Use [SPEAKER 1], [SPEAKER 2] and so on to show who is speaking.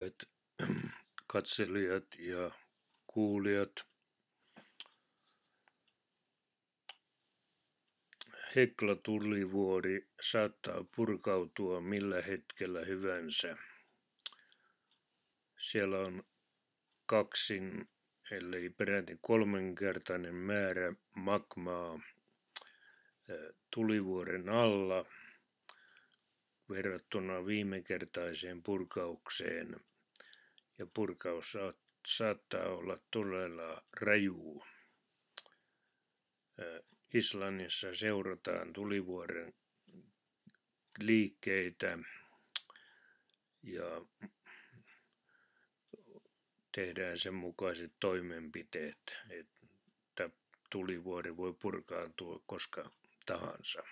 [SPEAKER 1] Et katselijat ja kuulijat. Hekla tulivuori saattaa purkautua millä hetkellä hyvänsä. Siellä on kaksin, ellei peräti kolmenkertainen määrä magmaa tulivuoren alla verrattuna viimekertaiseen purkaukseen. Ja purkaus saattaa olla todella raju. Islannissa seurataan tulivuoren liikkeitä ja tehdään sen mukaiset toimenpiteet, että tulivuori voi purkaantua koska tahansa.